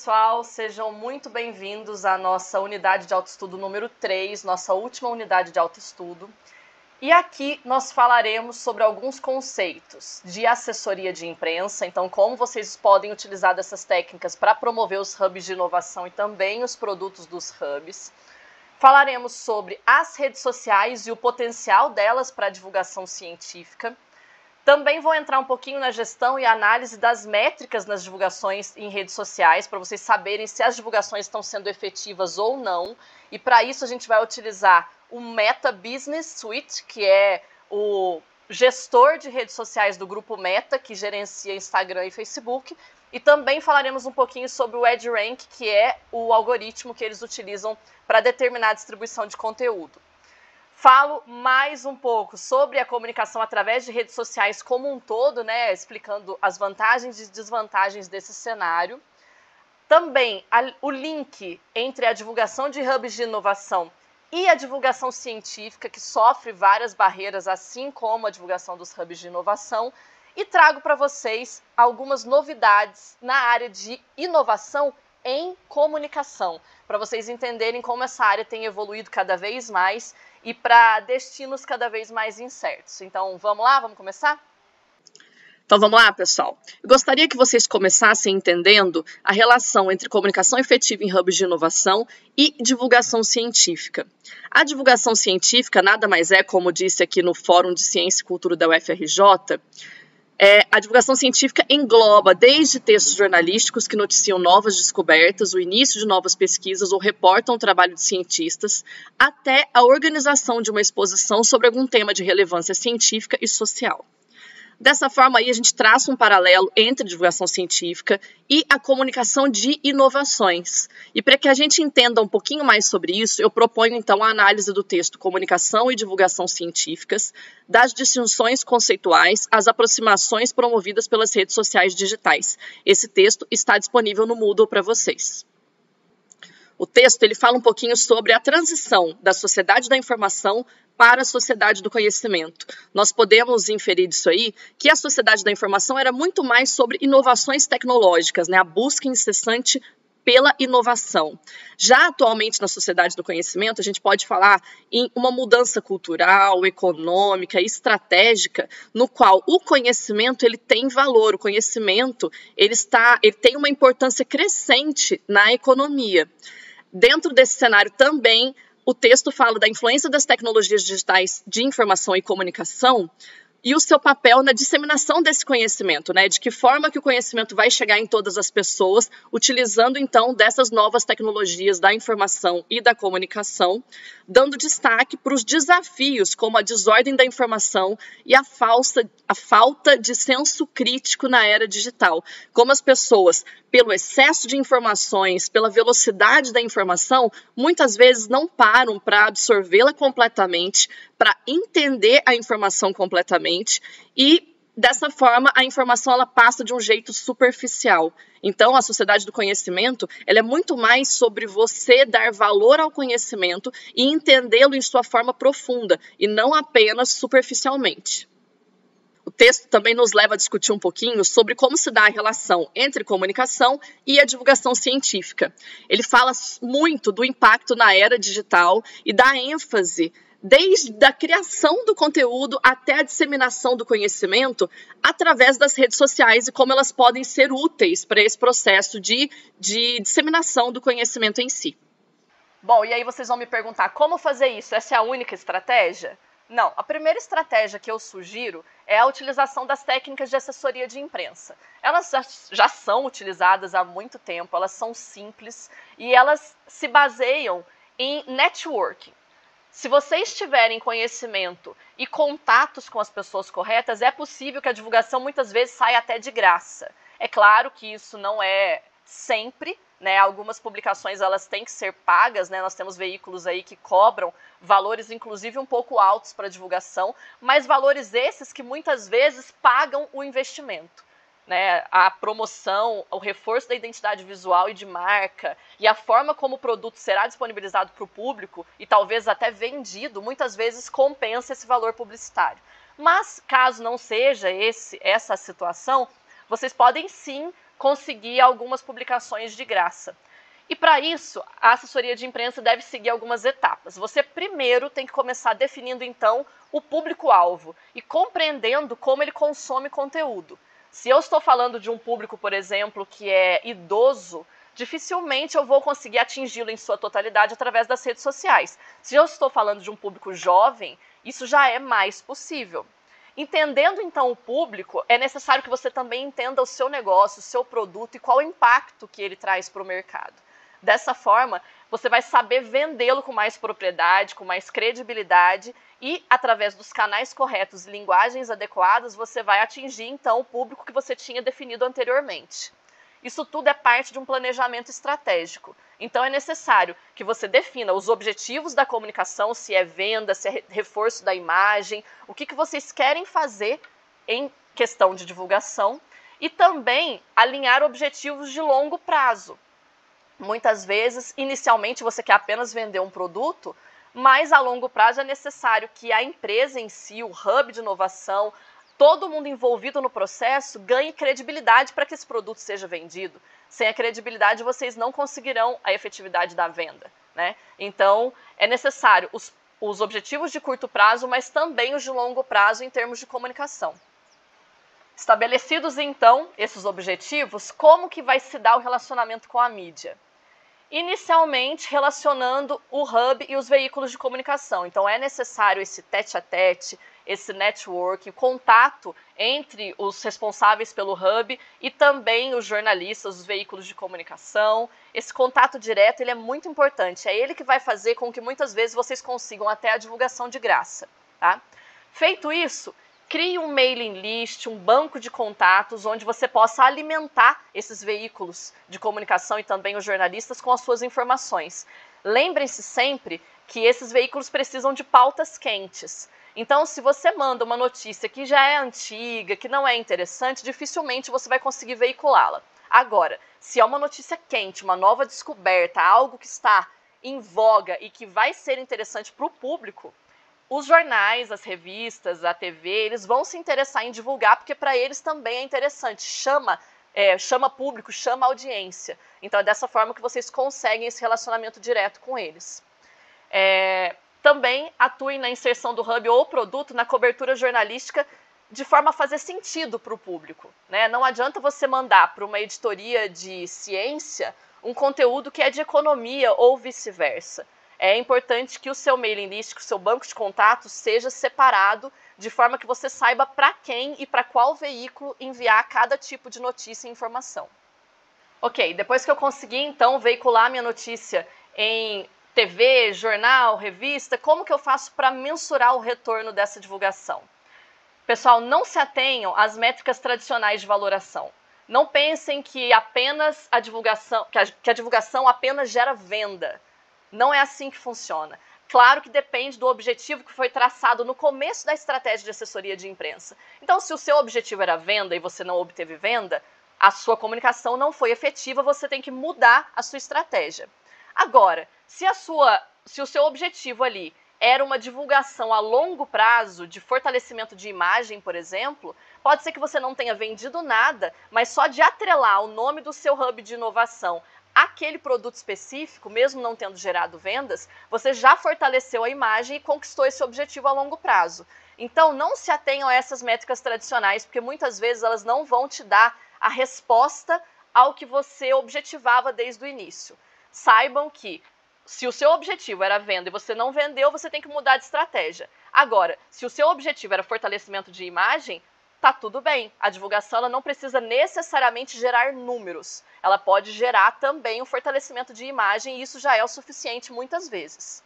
pessoal, sejam muito bem-vindos à nossa unidade de autoestudo número 3, nossa última unidade de autoestudo. E aqui nós falaremos sobre alguns conceitos de assessoria de imprensa, então como vocês podem utilizar dessas técnicas para promover os hubs de inovação e também os produtos dos hubs. Falaremos sobre as redes sociais e o potencial delas para a divulgação científica também vou entrar um pouquinho na gestão e análise das métricas nas divulgações em redes sociais, para vocês saberem se as divulgações estão sendo efetivas ou não. E para isso a gente vai utilizar o Meta Business Suite, que é o gestor de redes sociais do grupo Meta, que gerencia Instagram e Facebook. E também falaremos um pouquinho sobre o EdRank, que é o algoritmo que eles utilizam para determinar a distribuição de conteúdo. Falo mais um pouco sobre a comunicação através de redes sociais como um todo, né, explicando as vantagens e desvantagens desse cenário. Também a, o link entre a divulgação de hubs de inovação e a divulgação científica, que sofre várias barreiras, assim como a divulgação dos hubs de inovação. E trago para vocês algumas novidades na área de inovação em comunicação, para vocês entenderem como essa área tem evoluído cada vez mais e para destinos cada vez mais incertos. Então, vamos lá, vamos começar? Então vamos lá, pessoal. Eu gostaria que vocês começassem entendendo a relação entre comunicação efetiva em hubs de inovação e divulgação científica. A divulgação científica nada mais é, como disse aqui no Fórum de Ciência e Cultura da UFRJ, é, a divulgação científica engloba desde textos jornalísticos que noticiam novas descobertas, o início de novas pesquisas ou reportam o trabalho de cientistas, até a organização de uma exposição sobre algum tema de relevância científica e social. Dessa forma, aí, a gente traça um paralelo entre divulgação científica e a comunicação de inovações. E para que a gente entenda um pouquinho mais sobre isso, eu proponho então a análise do texto Comunicação e Divulgação Científicas, das distinções conceituais, as aproximações promovidas pelas redes sociais digitais. Esse texto está disponível no Moodle para vocês. O texto ele fala um pouquinho sobre a transição da sociedade da informação para a sociedade do conhecimento. Nós podemos inferir disso aí que a sociedade da informação era muito mais sobre inovações tecnológicas, né? a busca incessante pela inovação. Já atualmente na sociedade do conhecimento, a gente pode falar em uma mudança cultural, econômica, estratégica, no qual o conhecimento ele tem valor, o conhecimento ele está, ele tem uma importância crescente na economia. Dentro desse cenário também o texto fala da influência das tecnologias digitais de informação e comunicação e o seu papel na disseminação desse conhecimento, né? De que forma que o conhecimento vai chegar em todas as pessoas, utilizando então dessas novas tecnologias da informação e da comunicação, dando destaque para os desafios como a desordem da informação e a, falsa, a falta de senso crítico na era digital. Como as pessoas, pelo excesso de informações, pela velocidade da informação, muitas vezes não param para absorvê-la completamente, para entender a informação completamente e dessa forma a informação ela passa de um jeito superficial. Então a sociedade do conhecimento, ela é muito mais sobre você dar valor ao conhecimento e entendê-lo em sua forma profunda e não apenas superficialmente. O texto também nos leva a discutir um pouquinho sobre como se dá a relação entre comunicação e a divulgação científica. Ele fala muito do impacto na era digital e dá ênfase desde a criação do conteúdo até a disseminação do conhecimento através das redes sociais e como elas podem ser úteis para esse processo de, de disseminação do conhecimento em si. Bom, e aí vocês vão me perguntar como fazer isso? Essa é a única estratégia? Não, a primeira estratégia que eu sugiro é a utilização das técnicas de assessoria de imprensa. Elas já, já, são utilizadas há muito tempo, elas são simples e elas se baseiam em networking. Se vocês tiverem conhecimento e contatos com as pessoas corretas, é possível que a divulgação muitas vezes saia até de graça. É claro que isso não é sempre, né? Algumas publicações elas têm que ser pagas, né? Nós temos veículos aí que cobram valores inclusive um pouco altos para divulgação, mas valores esses que muitas vezes pagam o investimento né, a promoção, o reforço da identidade visual e de marca e a forma como o produto será disponibilizado para o público e talvez até vendido, muitas vezes compensa esse valor publicitário. Mas caso não seja esse essa situação, vocês podem sim conseguir algumas publicações de graça. E para isso, a assessoria de imprensa deve seguir algumas etapas. Você primeiro tem que começar definindo então o público-alvo e compreendendo como ele consome conteúdo. Se eu estou falando de um público, por exemplo, que é idoso, dificilmente eu vou conseguir atingi-lo em sua totalidade através das redes sociais. Se eu estou falando de um público jovem, isso já é mais possível. Entendendo então o público, é necessário que você também entenda o seu negócio, o seu produto e qual o impacto que ele traz para o mercado. Dessa forma, você vai saber vendê-lo com mais propriedade, com mais credibilidade e, através dos canais corretos e linguagens adequadas, você vai atingir então o público que você tinha definido anteriormente. Isso tudo é parte de um planejamento estratégico. Então é necessário que você defina os objetivos da comunicação, se é venda, se é reforço da imagem, o que, que vocês querem fazer em questão de divulgação e também alinhar objetivos de longo prazo. Muitas vezes, inicialmente, você quer apenas vender um produto, mas a longo prazo é necessário que a empresa em si, o hub de inovação, todo mundo envolvido no processo ganhe credibilidade para que esse produto seja vendido. Sem a credibilidade, vocês não conseguirão a efetividade da venda. Né? Então, é necessário os, os objetivos de curto prazo, mas também os de longo prazo em termos de comunicação. Estabelecidos então esses objetivos, como que vai se dar o relacionamento com a mídia? Inicialmente relacionando o hub e os veículos de comunicação. Então é necessário esse tete a tete, esse network, o contato entre os responsáveis pelo hub e também os jornalistas, os veículos de comunicação. Esse contato direto ele é muito importante. É ele que vai fazer com que muitas vezes vocês consigam até a divulgação de graça. Tá? Feito isso, Crie um mailing list, um banco de contatos onde você possa alimentar esses veículos de comunicação e também os jornalistas com as suas informações. Lembrem-se sempre que esses veículos precisam de pautas quentes. Então, se você manda uma notícia que já é antiga, que não é interessante, dificilmente você vai conseguir veiculá-la. Agora, se é uma notícia quente, uma nova descoberta, algo que está em voga e que vai ser interessante para o público, os jornais, as revistas, a TV, eles vão se interessar em divulgar porque para eles também é interessante, chama, é, chama público, chama audiência. Então é dessa forma que vocês conseguem esse relacionamento direto com eles. É, também atuem na inserção do hub ou produto na cobertura jornalística de forma a fazer sentido para o público. Né? Não adianta você mandar para uma editoria de ciência um conteúdo que é de economia ou vice-versa é importante que o seu mailing list, que o seu banco de contatos seja separado de forma que você saiba para quem e para qual veículo enviar cada tipo de notícia e informação. Ok, depois que eu consegui então veicular minha notícia em TV, jornal, revista, como que eu faço para mensurar o retorno dessa divulgação? Pessoal, não se atenham às métricas tradicionais de valoração. Não pensem que apenas a divulgação, que a, que a divulgação apenas gera venda. Não é assim que funciona. Claro que depende do objetivo que foi traçado no começo da estratégia de assessoria de imprensa. Então, se o seu objetivo era venda e você não obteve venda, a sua comunicação não foi efetiva, você tem que mudar a sua estratégia. Agora, se a sua, se o seu objetivo ali era uma divulgação a longo prazo de fortalecimento de imagem, por exemplo, pode ser que você não tenha vendido nada, mas só de atrelar o nome do seu hub de inovação aquele produto específico, mesmo não tendo gerado vendas, você já fortaleceu a imagem e conquistou esse objetivo a longo prazo. Então, não se atenham a essas métricas tradicionais, porque muitas vezes elas não vão te dar a resposta ao que você objetivava desde o início. Saibam que se o seu objetivo era venda e você não vendeu, você tem que mudar de estratégia. Agora, se o seu objetivo era fortalecimento de imagem, tá tudo bem. A divulgação ela não precisa necessariamente gerar números. Ela pode gerar também um fortalecimento de imagem e isso já é o suficiente muitas vezes.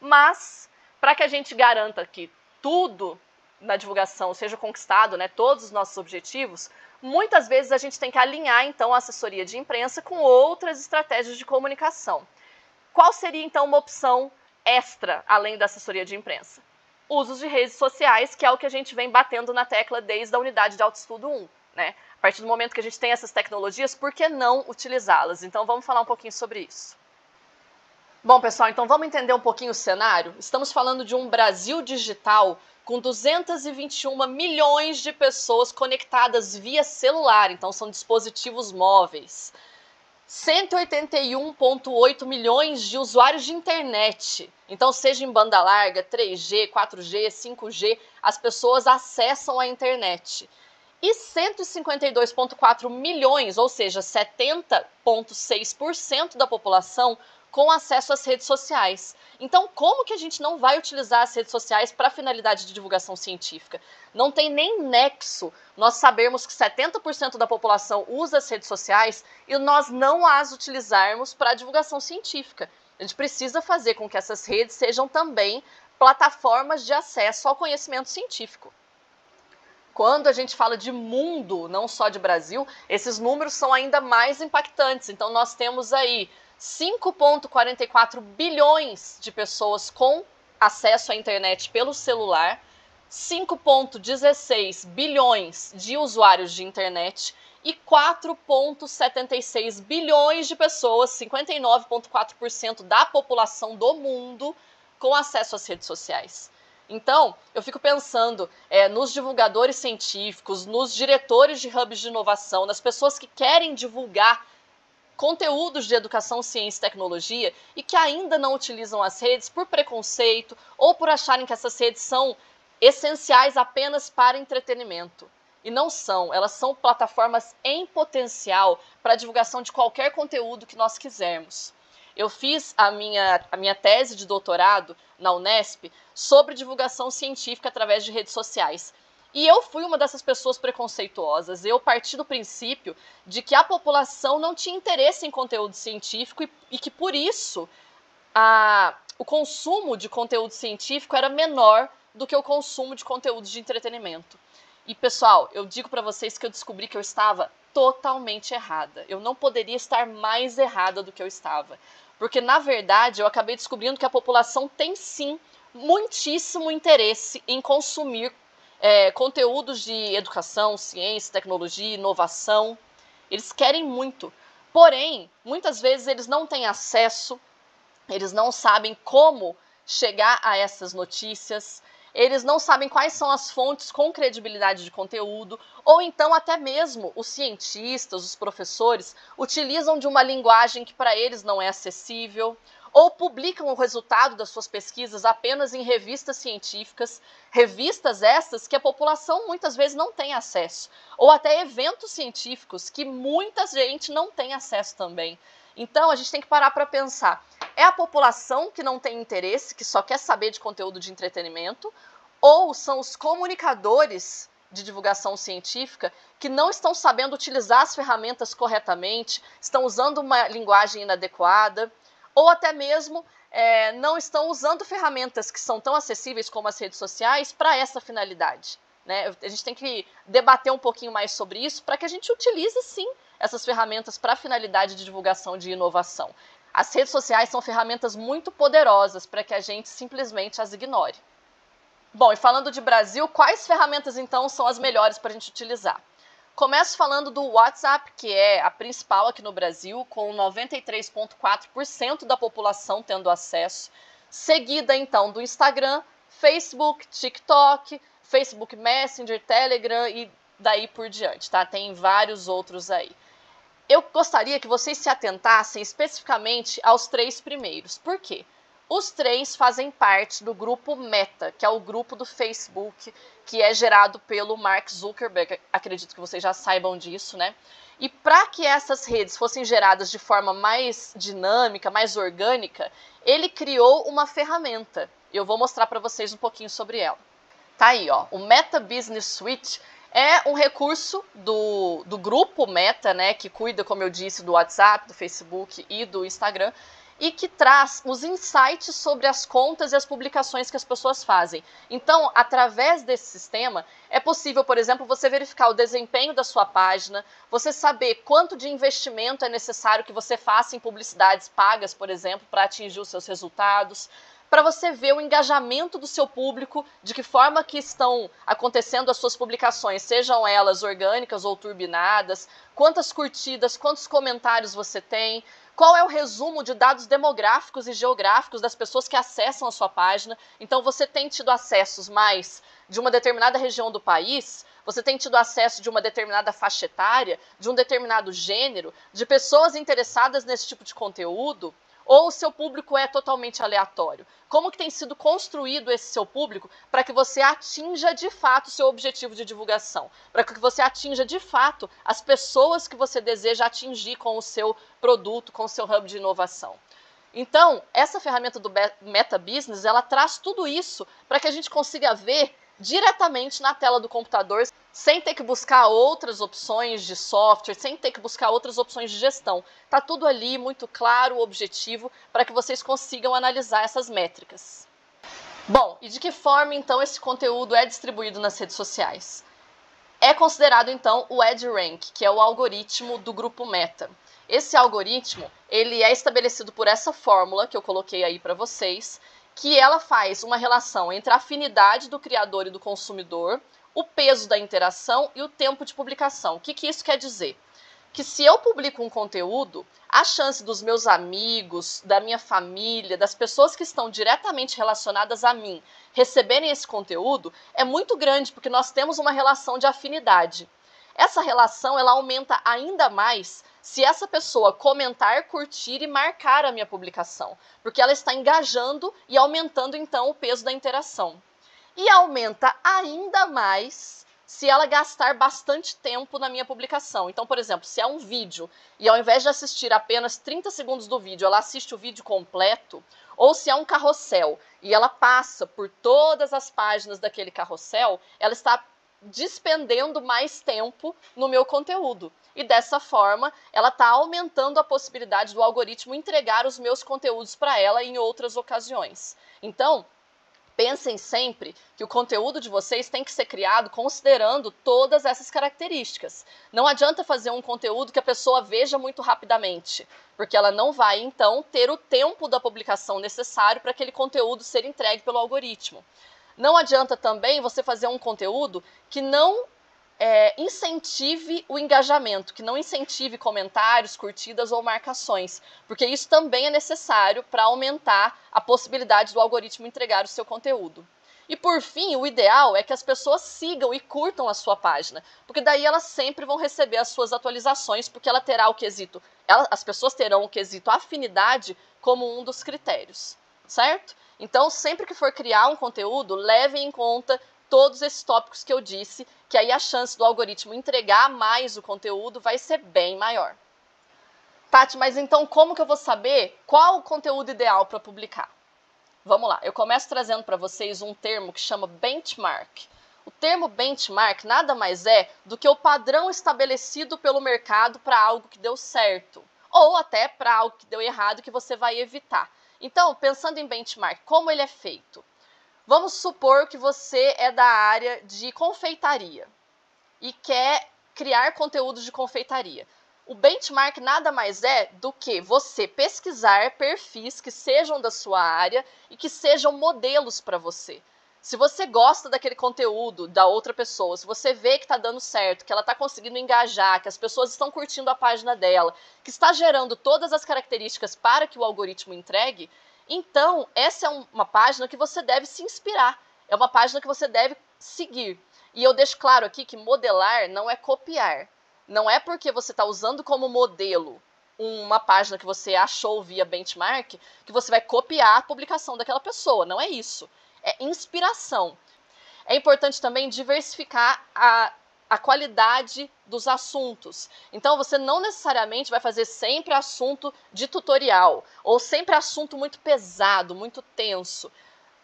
Mas para que a gente garanta que tudo na divulgação seja conquistado, né, todos os nossos objetivos, muitas vezes a gente tem que alinhar então a assessoria de imprensa com outras estratégias de comunicação. Qual seria então uma opção extra além da assessoria de imprensa? Usos de redes sociais, que é o que a gente vem batendo na tecla desde a unidade de autoestudo 1. Né? A partir do momento que a gente tem essas tecnologias, por que não utilizá-las? Então vamos falar um pouquinho sobre isso. Bom, pessoal, então vamos entender um pouquinho o cenário? Estamos falando de um Brasil digital com 221 milhões de pessoas conectadas via celular, então são dispositivos móveis. 181,8 milhões de usuários de internet. Então, seja em banda larga, 3G, 4G, 5G, as pessoas acessam a internet. E 152,4 milhões, ou seja, 70,6% da população com acesso às redes sociais. Então, como que a gente não vai utilizar as redes sociais para finalidade de divulgação científica? Não tem nem nexo nós sabermos que 70% da população usa as redes sociais e nós não as utilizarmos para divulgação científica. A gente precisa fazer com que essas redes sejam também plataformas de acesso ao conhecimento científico. Quando a gente fala de mundo, não só de Brasil, esses números são ainda mais impactantes. Então, nós temos aí 5,44 bilhões de pessoas com acesso à internet pelo celular, 5,16 bilhões de usuários de internet e 4,76 bilhões de pessoas, 59,4% da população do mundo, com acesso às redes sociais. Então, eu fico pensando é, nos divulgadores científicos, nos diretores de hubs de inovação, nas pessoas que querem divulgar conteúdos de educação, ciência e tecnologia e que ainda não utilizam as redes por preconceito ou por acharem que essas redes são essenciais apenas para entretenimento. E não são, elas são plataformas em potencial para a divulgação de qualquer conteúdo que nós quisermos. Eu fiz a minha, a minha tese de doutorado na Unesp sobre divulgação científica através de redes sociais. E eu fui uma dessas pessoas preconceituosas. Eu parti do princípio de que a população não tinha interesse em conteúdo científico e, e que por isso a, o consumo de conteúdo científico era menor do que o consumo de conteúdo de entretenimento. E pessoal, eu digo para vocês que eu descobri que eu estava totalmente errada. Eu não poderia estar mais errada do que eu estava. Porque na verdade eu acabei descobrindo que a população tem sim muitíssimo interesse em consumir é, conteúdos de educação, ciência, tecnologia, inovação. Eles querem muito. Porém, muitas vezes eles não têm acesso, eles não sabem como chegar a essas notícias, eles não sabem quais são as fontes com credibilidade de conteúdo, ou então até mesmo os cientistas, os professores, utilizam de uma linguagem que para eles não é acessível, ou publicam o resultado das suas pesquisas apenas em revistas científicas, revistas essas que a população muitas vezes não tem acesso, ou até eventos científicos que muita gente não tem acesso também. Então a gente tem que parar para pensar: é a população que não tem interesse, que só quer saber de conteúdo de entretenimento, ou são os comunicadores de divulgação científica que não estão sabendo utilizar as ferramentas corretamente, estão usando uma linguagem inadequada, ou até mesmo é, não estão usando ferramentas que são tão acessíveis como as redes sociais para essa finalidade. Né? A gente tem que debater um pouquinho mais sobre isso para que a gente utilize sim essas ferramentas para a finalidade de divulgação de inovação. As redes sociais são ferramentas muito poderosas para que a gente simplesmente as ignore. Bom, e falando de Brasil, quais ferramentas então são as melhores para a gente utilizar? Começo falando do WhatsApp, que é a principal aqui no Brasil, com 93,4% da população tendo acesso. Seguida, então, do Instagram, Facebook, TikTok, Facebook Messenger, Telegram e daí por diante, tá? Tem vários outros aí. Eu gostaria que vocês se atentassem especificamente aos três primeiros. Por quê? Os três fazem parte do grupo Meta, que é o grupo do Facebook que é gerado pelo Mark Zuckerberg. Acredito que vocês já saibam disso, né? E para que essas redes fossem geradas de forma mais dinâmica, mais orgânica, ele criou uma ferramenta. Eu vou mostrar para vocês um pouquinho sobre ela. Tá aí, ó. O Meta Business Suite é um recurso do, do grupo Meta, né, que cuida, como eu disse, do WhatsApp, do Facebook e do Instagram, e que traz os insights sobre as contas e as publicações que as pessoas fazem. Então, através desse sistema, é possível, por exemplo, você verificar o desempenho da sua página, você saber quanto de investimento é necessário que você faça em publicidades pagas, por exemplo, para atingir os seus resultados para você ver o engajamento do seu público, de que forma que estão acontecendo as suas publicações, sejam elas orgânicas ou turbinadas, quantas curtidas, quantos comentários você tem, qual é o resumo de dados demográficos e geográficos das pessoas que acessam a sua página. Então, você tem tido acessos mais de uma determinada região do país, você tem tido acesso de uma determinada faixa etária, de um determinado gênero, de pessoas interessadas nesse tipo de conteúdo ou o seu público é totalmente aleatório? Como que tem sido construído esse seu público para que você atinja de fato o seu objetivo de divulgação? Para que você atinja de fato as pessoas que você deseja atingir com o seu produto, com o seu hub de inovação. Então, essa ferramenta do Meta Business, ela traz tudo isso para que a gente consiga ver diretamente na tela do computador, sem ter que buscar outras opções de software, sem ter que buscar outras opções de gestão. Tá tudo ali muito claro, objetivo, para que vocês consigam analisar essas métricas. Bom, e de que forma então esse conteúdo é distribuído nas redes sociais? É considerado então o EdRank, que é o algoritmo do grupo Meta. Esse algoritmo, ele é estabelecido por essa fórmula que eu coloquei aí para vocês, que ela faz uma relação entre a afinidade do criador e do consumidor, o peso da interação e o tempo de publicação. O que, que isso quer dizer? Que se eu publico um conteúdo, a chance dos meus amigos, da minha família, das pessoas que estão diretamente relacionadas a mim receberem esse conteúdo é muito grande, porque nós temos uma relação de afinidade. Essa relação ela aumenta ainda mais se essa pessoa comentar, curtir e marcar a minha publicação, porque ela está engajando e aumentando então o peso da interação. E aumenta ainda mais se ela gastar bastante tempo na minha publicação. Então, por exemplo, se é um vídeo e ao invés de assistir apenas 30 segundos do vídeo, ela assiste o vídeo completo, ou se é um carrossel e ela passa por todas as páginas daquele carrossel, ela está despendendo mais tempo no meu conteúdo. E dessa forma, ela está aumentando a possibilidade do algoritmo entregar os meus conteúdos para ela em outras ocasiões. Então, pensem sempre que o conteúdo de vocês tem que ser criado considerando todas essas características. Não adianta fazer um conteúdo que a pessoa veja muito rapidamente, porque ela não vai então ter o tempo da publicação necessário para aquele conteúdo ser entregue pelo algoritmo. Não adianta também você fazer um conteúdo que não é, incentive o engajamento, que não incentive comentários, curtidas ou marcações, porque isso também é necessário para aumentar a possibilidade do algoritmo entregar o seu conteúdo. E por fim, o ideal é que as pessoas sigam e curtam a sua página, porque daí elas sempre vão receber as suas atualizações, porque ela terá o quesito, ela, as pessoas terão o quesito afinidade como um dos critérios, certo? Então, sempre que for criar um conteúdo, leve em conta todos esses tópicos que eu disse, que aí a chance do algoritmo entregar mais o conteúdo vai ser bem maior. Tati, mas então como que eu vou saber qual o conteúdo ideal para publicar? Vamos lá, eu começo trazendo para vocês um termo que chama benchmark. O termo benchmark nada mais é do que o padrão estabelecido pelo mercado para algo que deu certo, ou até para algo que deu errado que você vai evitar. Então, pensando em benchmark, como ele é feito? Vamos supor que você é da área de confeitaria e quer criar conteúdos de confeitaria. O benchmark nada mais é do que você pesquisar perfis que sejam da sua área e que sejam modelos para você. Se você gosta daquele conteúdo da outra pessoa, se você vê que está dando certo, que ela está conseguindo engajar, que as pessoas estão curtindo a página dela, que está gerando todas as características para que o algoritmo entregue, então essa é uma página que você deve se inspirar. É uma página que você deve seguir. E eu deixo claro aqui que modelar não é copiar. Não é porque você está usando como modelo uma página que você achou via benchmark que você vai copiar a publicação daquela pessoa. Não é isso é inspiração. É importante também diversificar a, a qualidade dos assuntos. Então, você não necessariamente vai fazer sempre assunto de tutorial ou sempre assunto muito pesado, muito tenso.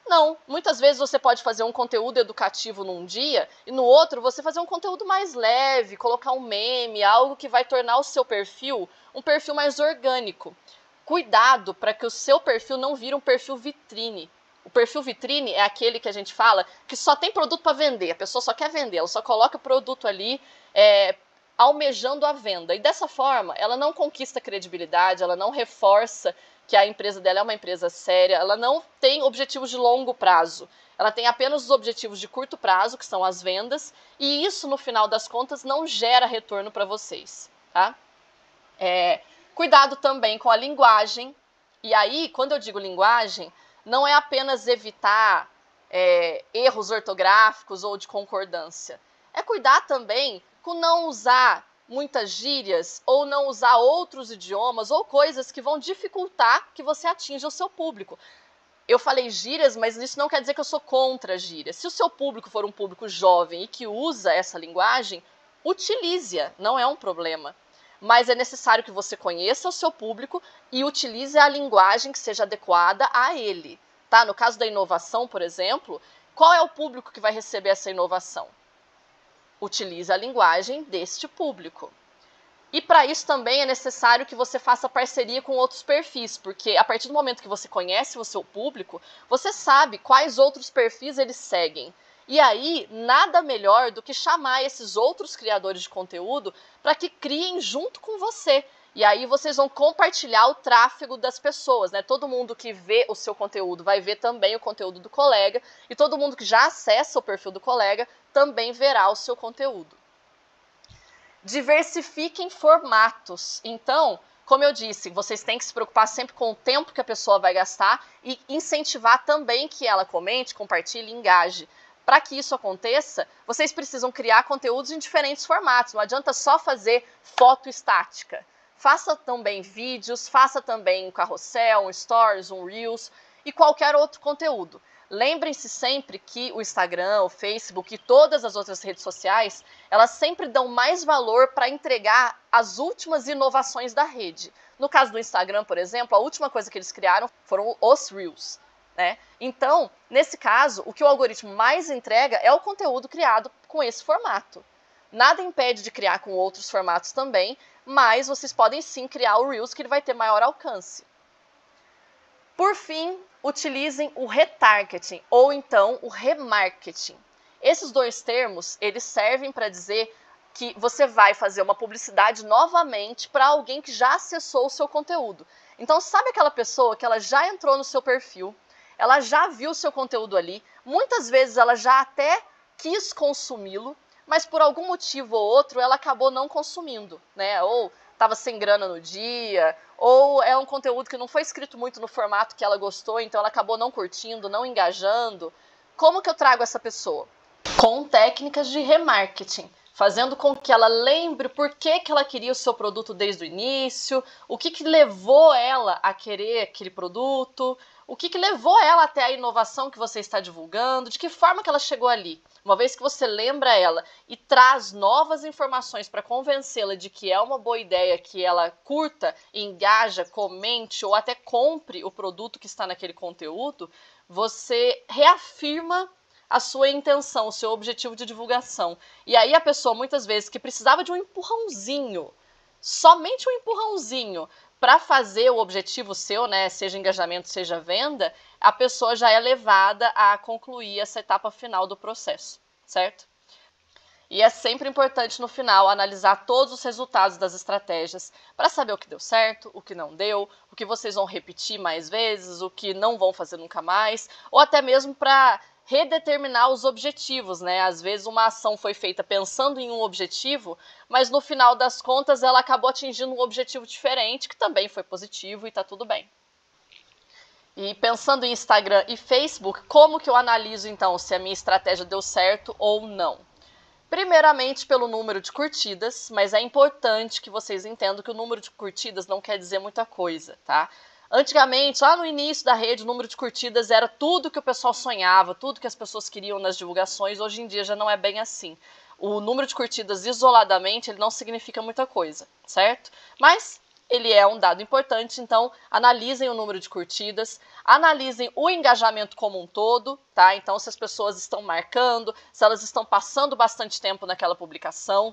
Não, muitas vezes você pode fazer um conteúdo educativo num dia e no outro você fazer um conteúdo mais leve, colocar um meme, algo que vai tornar o seu perfil um perfil mais orgânico. Cuidado para que o seu perfil não vire um perfil vitrine. O perfil vitrine é aquele que a gente fala que só tem produto para vender, a pessoa só quer vender, ela só coloca o produto ali é, almejando a venda. E dessa forma, ela não conquista credibilidade, ela não reforça que a empresa dela é uma empresa séria, ela não tem objetivos de longo prazo. Ela tem apenas os objetivos de curto prazo, que são as vendas, e isso, no final das contas, não gera retorno para vocês. Tá? É, Cuidado também com a linguagem. E aí, quando eu digo linguagem, não é apenas evitar é, erros ortográficos ou de concordância. É cuidar também com não usar muitas gírias ou não usar outros idiomas ou coisas que vão dificultar que você atinja o seu público. Eu falei gírias, mas isso não quer dizer que eu sou contra gírias. Se o seu público for um público jovem e que usa essa linguagem, utilize-a, não é um problema. Mas é necessário que você conheça o seu público e utilize a linguagem que seja adequada a ele. Tá? No caso da inovação, por exemplo, qual é o público que vai receber essa inovação? Utilize a linguagem deste público. E para isso também é necessário que você faça parceria com outros perfis, porque a partir do momento que você conhece o seu público, você sabe quais outros perfis eles seguem. E aí, nada melhor do que chamar esses outros criadores de conteúdo para que criem junto com você. E aí vocês vão compartilhar o tráfego das pessoas, né? Todo mundo que vê o seu conteúdo vai ver também o conteúdo do colega, e todo mundo que já acessa o perfil do colega também verá o seu conteúdo. Diversifiquem formatos. Então, como eu disse, vocês têm que se preocupar sempre com o tempo que a pessoa vai gastar e incentivar também que ela comente, compartilhe, engaje. Para que isso aconteça, vocês precisam criar conteúdos em diferentes formatos. Não adianta só fazer foto estática. Faça também vídeos, faça também um carrossel, um stories, um reels e qualquer outro conteúdo. Lembrem-se sempre que o Instagram, o Facebook e todas as outras redes sociais, elas sempre dão mais valor para entregar as últimas inovações da rede. No caso do Instagram, por exemplo, a última coisa que eles criaram foram os Reels. Né? Então, nesse caso, o que o algoritmo mais entrega é o conteúdo criado com esse formato. Nada impede de criar com outros formatos também, mas vocês podem sim criar o Reels que ele vai ter maior alcance. Por fim, utilizem o retargeting ou então o remarketing. Esses dois termos, eles servem para dizer que você vai fazer uma publicidade novamente para alguém que já acessou o seu conteúdo. Então, sabe aquela pessoa que ela já entrou no seu perfil, ela já viu seu conteúdo ali, muitas vezes ela já até quis consumi-lo, mas por algum motivo ou outro ela acabou não consumindo, né? Ou estava sem grana no dia, ou é um conteúdo que não foi escrito muito no formato que ela gostou, então ela acabou não curtindo, não engajando. Como que eu trago essa pessoa? Com técnicas de remarketing, fazendo com que ela lembre por que, que ela queria o seu produto desde o início, o que, que levou ela a querer aquele produto, o que, que levou ela até a inovação que você está divulgando, de que forma que ela chegou ali. Uma vez que você lembra ela e traz novas informações para convencê-la de que é uma boa ideia que ela curta, engaja, comente ou até compre o produto que está naquele conteúdo, você reafirma a sua intenção, o seu objetivo de divulgação. E aí a pessoa muitas vezes que precisava de um empurrãozinho, somente um empurrãozinho para fazer o objetivo seu, né, seja engajamento, seja venda, a pessoa já é levada a concluir essa etapa final do processo, certo? E é sempre importante no final analisar todos os resultados das estratégias para saber o que deu certo, o que não deu, o que vocês vão repetir mais vezes, o que não vão fazer nunca mais, ou até mesmo para redeterminar os objetivos, né? Às vezes uma ação foi feita pensando em um objetivo, mas no final das contas ela acabou atingindo um objetivo diferente, que também foi positivo e tá tudo bem. E pensando em Instagram e Facebook, como que eu analiso então se a minha estratégia deu certo ou não? Primeiramente pelo número de curtidas, mas é importante que vocês entendam que o número de curtidas não quer dizer muita coisa, tá? Antigamente, lá no início da rede, o número de curtidas era tudo que o pessoal sonhava, tudo que as pessoas queriam nas divulgações. Hoje em dia já não é bem assim. O número de curtidas isoladamente, ele não significa muita coisa, certo? Mas ele é um dado importante, então analisem o número de curtidas, analisem o engajamento como um todo, tá? Então, se as pessoas estão marcando, se elas estão passando bastante tempo naquela publicação.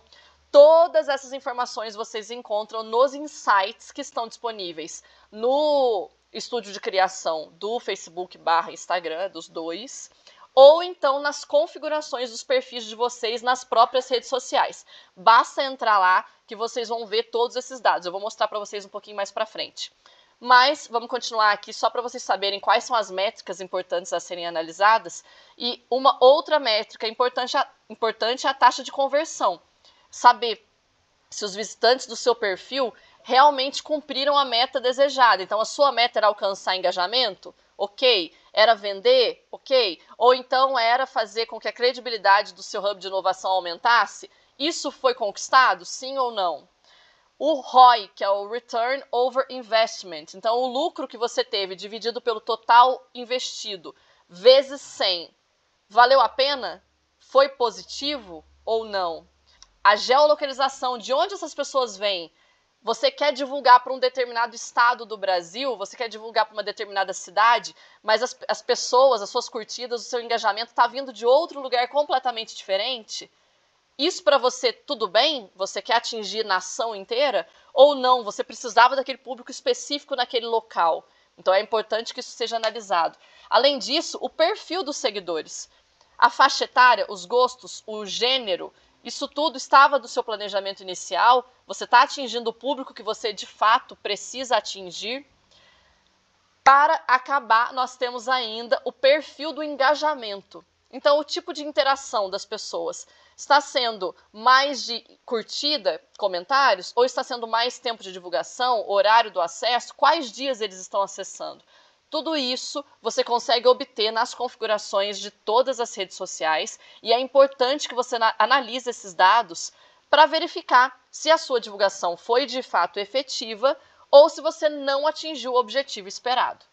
Todas essas informações vocês encontram nos insights que estão disponíveis no estúdio de criação do Facebook barra Instagram, dos dois, ou então nas configurações dos perfis de vocês nas próprias redes sociais. Basta entrar lá que vocês vão ver todos esses dados. Eu vou mostrar para vocês um pouquinho mais para frente. Mas vamos continuar aqui só para vocês saberem quais são as métricas importantes a serem analisadas. E uma outra métrica importante, importante é a taxa de conversão. Saber se os visitantes do seu perfil realmente cumpriram a meta desejada. Então, a sua meta era alcançar engajamento? Ok. Era vender? Ok. Ou então era fazer com que a credibilidade do seu hub de inovação aumentasse? Isso foi conquistado? Sim ou não? O ROI, que é o Return Over Investment. Então, o lucro que você teve dividido pelo total investido vezes 100. Valeu a pena? Foi positivo ou não? A geolocalização, de onde essas pessoas vêm? Você quer divulgar para um determinado estado do Brasil, você quer divulgar para uma determinada cidade, mas as, as pessoas, as suas curtidas, o seu engajamento está vindo de outro lugar completamente diferente? Isso para você tudo bem? Você quer atingir nação inteira? Ou não? Você precisava daquele público específico naquele local. Então é importante que isso seja analisado. Além disso, o perfil dos seguidores. A faixa etária, os gostos, o gênero, isso tudo estava do seu planejamento inicial? Você está atingindo o público que você de fato precisa atingir? Para acabar, nós temos ainda o perfil do engajamento. Então, o tipo de interação das pessoas está sendo mais de curtida, comentários, ou está sendo mais tempo de divulgação, horário do acesso, quais dias eles estão acessando? Tudo isso você consegue obter nas configurações de todas as redes sociais e é importante que você analise esses dados para verificar se a sua divulgação foi de fato efetiva ou se você não atingiu o objetivo esperado.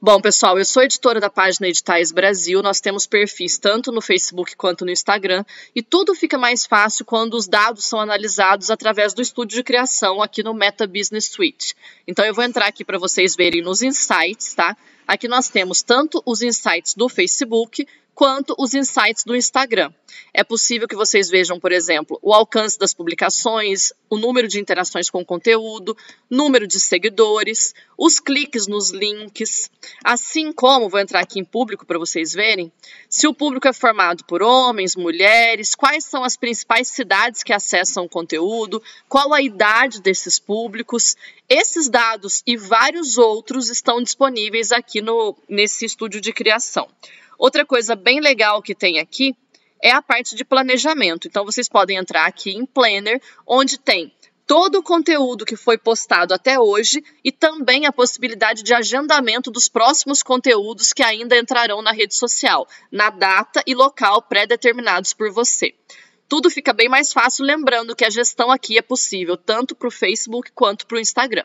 Bom, pessoal, eu sou editora da página Editais Brasil. Nós temos perfis tanto no Facebook quanto no Instagram e tudo fica mais fácil quando os dados são analisados através do estúdio de criação aqui no Meta Business Suite. Então eu vou entrar aqui para vocês verem nos insights, tá? Aqui nós temos tanto os insights do Facebook quanto os insights do Instagram. É possível que vocês vejam, por exemplo, o alcance das publicações, o número de interações com o conteúdo, número de seguidores, os cliques nos links, assim como, vou entrar aqui em público para vocês verem, se o público é formado por homens, mulheres, quais são as principais cidades que acessam o conteúdo, qual a idade desses públicos. Esses dados e vários outros estão disponíveis aqui no, nesse estúdio de criação. Outra coisa bem legal que tem aqui é a parte de planejamento. Então, vocês podem entrar aqui em Planner, onde tem todo o conteúdo que foi postado até hoje e também a possibilidade de agendamento dos próximos conteúdos que ainda entrarão na rede social, na data e local pré-determinados por você. Tudo fica bem mais fácil, lembrando que a gestão aqui é possível tanto para o Facebook quanto para o Instagram.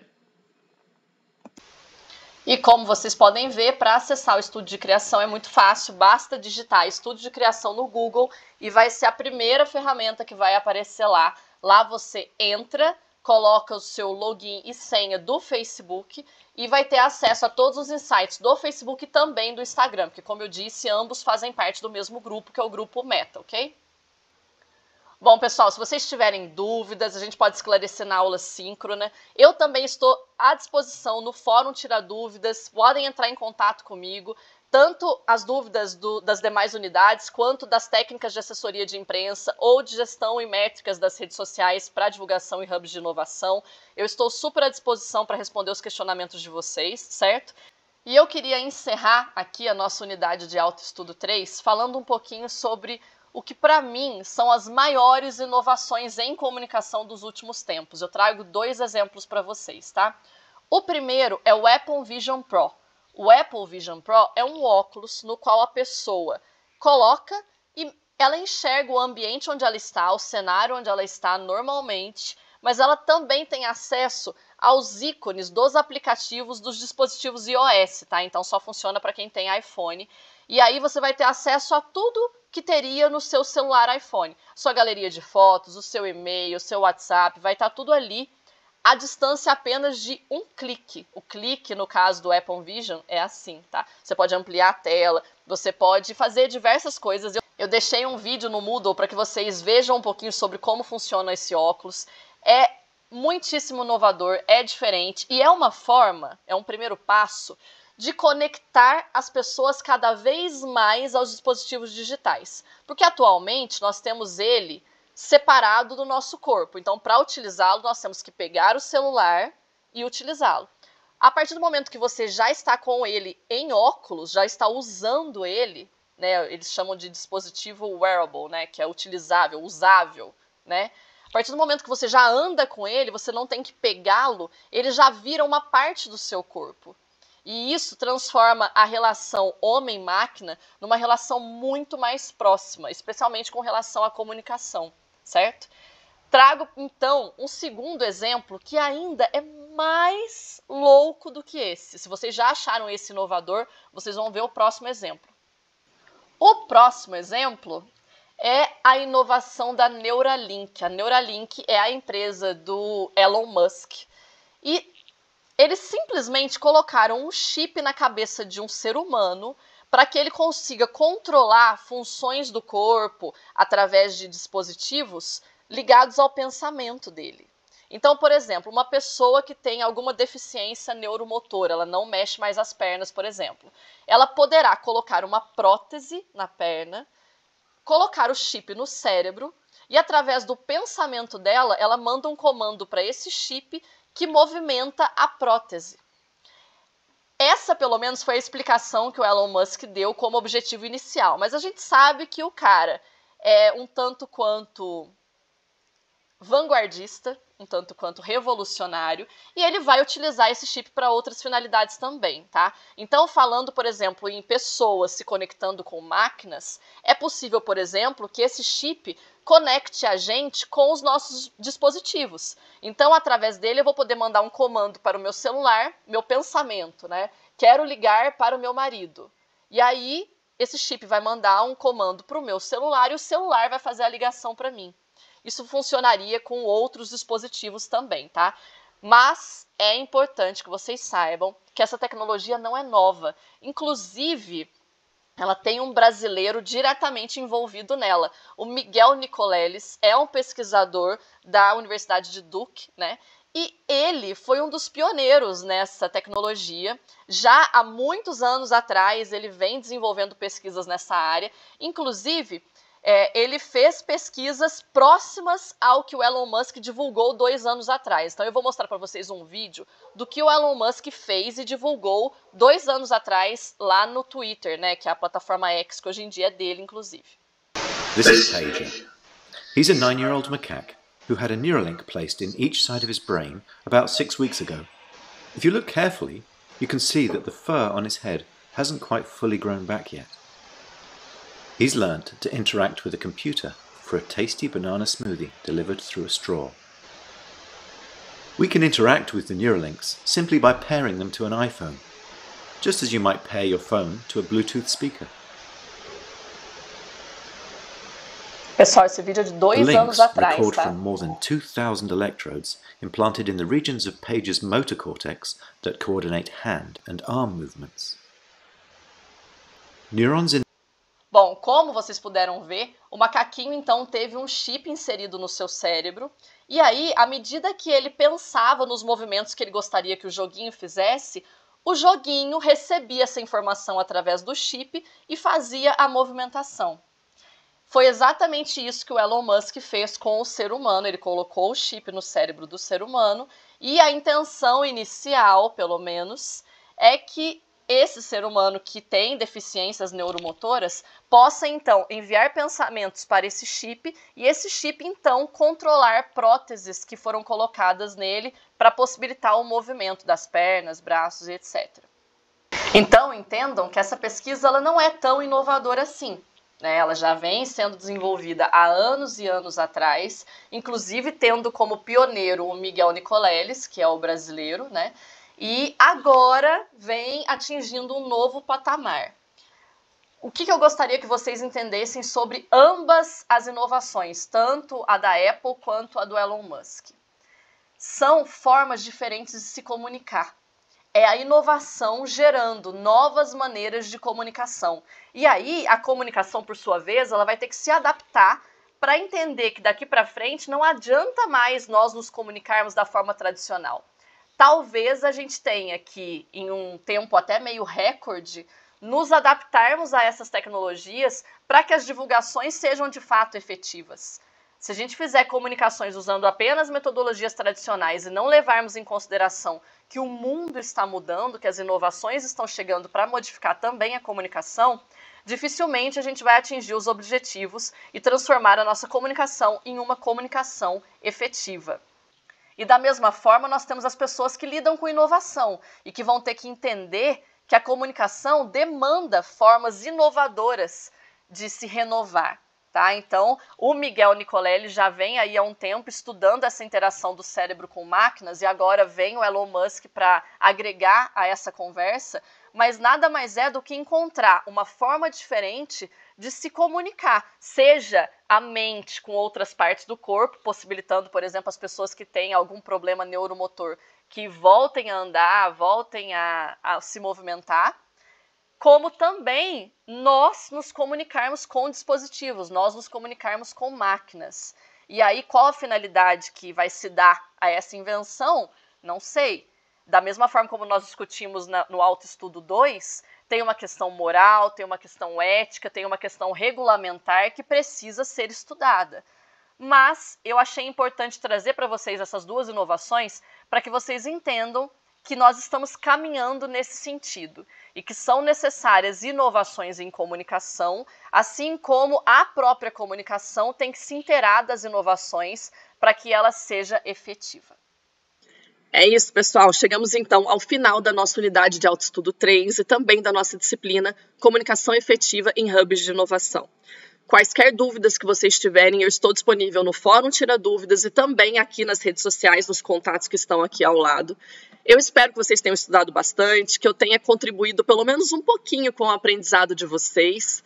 E como vocês podem ver, para acessar o estúdio de criação é muito fácil, basta digitar estúdio de criação no Google e vai ser a primeira ferramenta que vai aparecer lá. Lá você entra, coloca o seu login e senha do Facebook e vai ter acesso a todos os insights do Facebook e também do Instagram, porque como eu disse, ambos fazem parte do mesmo grupo, que é o grupo Meta, ok? Bom, pessoal, se vocês tiverem dúvidas, a gente pode esclarecer na aula síncrona. Eu também estou à disposição no Fórum Tira Dúvidas, podem entrar em contato comigo, tanto as dúvidas do, das demais unidades, quanto das técnicas de assessoria de imprensa ou de gestão e métricas das redes sociais para divulgação e hubs de inovação. Eu estou super à disposição para responder os questionamentos de vocês, certo? E eu queria encerrar aqui a nossa unidade de autoestudo 3 falando um pouquinho sobre o que para mim são as maiores inovações em comunicação dos últimos tempos. Eu trago dois exemplos para vocês, tá? O primeiro é o Apple Vision Pro. O Apple Vision Pro é um óculos no qual a pessoa coloca e ela enxerga o ambiente onde ela está, o cenário onde ela está normalmente, mas ela também tem acesso aos ícones dos aplicativos dos dispositivos iOS, tá? Então só funciona para quem tem iPhone. E aí você vai ter acesso a tudo que teria no seu celular iPhone. Sua galeria de fotos, o seu e-mail, o seu WhatsApp, vai estar tá tudo ali à distância apenas de um clique. O clique, no caso do Apple Vision, é assim, tá? Você pode ampliar a tela, você pode fazer diversas coisas. Eu deixei um vídeo no Moodle para que vocês vejam um pouquinho sobre como funciona esse óculos. É muitíssimo inovador, é diferente e é uma forma, é um primeiro passo de conectar as pessoas cada vez mais aos dispositivos digitais. Porque atualmente nós temos ele separado do nosso corpo. Então, para utilizá-lo, nós temos que pegar o celular e utilizá-lo. A partir do momento que você já está com ele em óculos, já está usando ele, né, eles chamam de dispositivo wearable, né, que é utilizável, usável, né? partir do momento que você já anda com ele, você não tem que pegá-lo, ele já vira uma parte do seu corpo. E isso transforma a relação homem-máquina numa relação muito mais próxima, especialmente com relação à comunicação, certo? Trago então um segundo exemplo que ainda é mais louco do que esse. Se vocês já acharam esse inovador, vocês vão ver o próximo exemplo. O próximo exemplo é a inovação da Neuralink. A Neuralink é a empresa do Elon Musk. E eles simplesmente colocaram um chip na cabeça de um ser humano para que ele consiga controlar funções do corpo através de dispositivos ligados ao pensamento dele. Então, por exemplo, uma pessoa que tem alguma deficiência neuromotora, ela não mexe mais as pernas, por exemplo, ela poderá colocar uma prótese na perna, colocar o chip no cérebro e através do pensamento dela, ela manda um comando para esse chip que movimenta a prótese. Essa, pelo menos, foi a explicação que o Elon Musk deu como objetivo inicial. Mas a gente sabe que o cara é um tanto quanto vanguardista, um tanto quanto revolucionário, e ele vai utilizar esse chip para outras finalidades também, tá? Então, falando, por exemplo, em pessoas se conectando com máquinas, é possível, por exemplo, que esse chip conecte a gente com os nossos dispositivos. Então, através dele, eu vou poder mandar um comando para o meu celular, meu pensamento, né? Quero ligar para o meu marido. E aí, esse chip vai mandar um comando para o meu celular e o celular vai fazer a ligação para mim. Isso funcionaria com outros dispositivos também, tá? Mas é importante que vocês saibam que essa tecnologia não é nova. Inclusive, ela tem um brasileiro diretamente envolvido nela. O Miguel Nicoleles é um pesquisador da Universidade de Duke, né? E ele foi um dos pioneiros nessa tecnologia. Já há muitos anos atrás, ele vem desenvolvendo pesquisas nessa área. Inclusive, é, ele fez pesquisas próximas ao que o Elon Musk divulgou dois anos atrás. Então eu vou mostrar para vocês um vídeo do que o Elon Musk fez e divulgou dois anos atrás lá no Twitter, né, que é a plataforma X, que hoje em dia é dele, inclusive. This is Pager. He's a nine-year-old macaque who had a Neuralink placed in each side of his brain about six weeks ago. If you look carefully, you can see that the fur on his head hasn't quite fully grown back yet. He's learnt to interact with a computer for a tasty banana smoothie delivered through a straw. We can interact with the Neuralinks simply by pairing them to an iPhone, just as you might pair your phone to a Bluetooth speaker. Pessoal, esse vídeo é de dois the anos atrás, record tá? from more than 2,000 electrodes implanted in the regions of Page's motor cortex that coordinate hand and arm movements. Neurons in Bom, como vocês puderam ver, o macaquinho então teve um chip inserido no seu cérebro, e aí, à medida que ele pensava nos movimentos que ele gostaria que o joguinho fizesse, o joguinho recebia essa informação através do chip e fazia a movimentação. Foi exatamente isso que o Elon Musk fez com o ser humano. Ele colocou o chip no cérebro do ser humano e a intenção inicial, pelo menos, é que esse ser humano que tem deficiências neuromotoras possa então enviar pensamentos para esse chip e esse chip então controlar próteses que foram colocadas nele para possibilitar o movimento das pernas, braços e etc. Então entendam que essa pesquisa ela não é tão inovadora assim. Né? Ela já vem sendo desenvolvida há anos e anos atrás, inclusive tendo como pioneiro o Miguel Nicoleles, que é o brasileiro, né? E agora vem atingindo um novo patamar. O que, que, eu gostaria que vocês entendessem sobre ambas as inovações, tanto a da Apple quanto a do Elon Musk? São formas diferentes de se comunicar. É a inovação gerando novas maneiras de comunicação. E aí, a comunicação, por sua vez, ela vai ter que se adaptar para entender que daqui para frente não adianta mais nós nos comunicarmos da forma tradicional talvez a gente tenha que, em um tempo até meio recorde, nos adaptarmos a essas tecnologias para que as divulgações sejam de fato efetivas. Se a gente fizer comunicações usando apenas metodologias tradicionais e não levarmos em consideração que o mundo está mudando, que as inovações estão chegando para modificar também a comunicação, dificilmente a gente vai atingir os objetivos e transformar a nossa comunicação em uma comunicação efetiva. E da mesma forma, nós temos as pessoas que lidam com inovação e que vão ter que entender que a comunicação demanda formas inovadoras de se renovar. Tá? Então, o Miguel Nicolelli já vem aí há um tempo estudando essa interação do cérebro com máquinas e agora vem o Elon Musk para agregar a essa conversa, mas nada mais é do que encontrar uma forma diferente de se comunicar, seja a mente com outras partes do corpo, possibilitando, por exemplo, as pessoas que têm algum problema neuromotor que voltem a andar, voltem a, a se movimentar, como também nós nos comunicarmos com dispositivos, nós nos comunicarmos com máquinas. E aí, qual a finalidade que vai se dar a essa invenção? Não sei. Da mesma forma como nós discutimos na, no Autoestudo 2, tem uma questão moral, tem uma questão ética, tem uma questão regulamentar que precisa ser estudada. Mas eu achei importante trazer para vocês essas duas inovações para que vocês entendam que nós estamos caminhando nesse sentido e que são necessárias inovações em comunicação, assim como a própria comunicação tem que se inteirar das inovações para que ela seja efetiva. É isso, pessoal. Chegamos então ao final da nossa unidade de autoestudo 3 e também da nossa disciplina Comunicação Efetiva em Hubs de Inovação. Quaisquer dúvidas que vocês tiverem, eu estou disponível no Fórum Tira Dúvidas e também aqui nas redes sociais, nos contatos que estão aqui ao lado. Eu espero que vocês tenham estudado bastante, que eu tenha contribuído pelo menos um pouquinho com o aprendizado de vocês.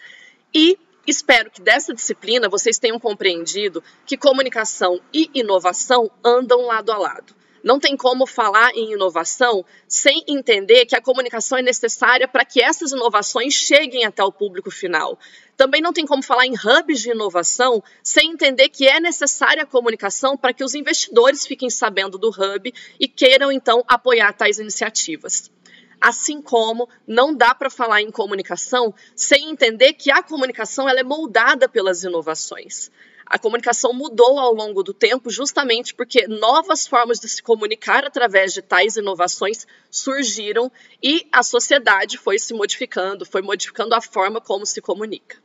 E espero que dessa disciplina vocês tenham compreendido que comunicação e inovação andam lado a lado. Não tem como falar em inovação sem entender que a comunicação é necessária para que essas inovações cheguem até o público final. Também não tem como falar em hubs de inovação sem entender que é necessária a comunicação para que os investidores fiquem sabendo do hub e queiram então apoiar tais iniciativas. Assim como não dá para falar em comunicação sem entender que a comunicação ela é moldada pelas inovações. A comunicação mudou ao longo do tempo justamente porque novas formas de se comunicar através de tais inovações surgiram e a sociedade foi se modificando, foi modificando a forma como se comunica.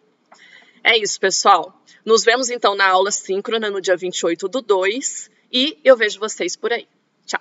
É isso, pessoal. Nos vemos então na aula síncrona no dia 28 do 2 e eu vejo vocês por aí. Tchau.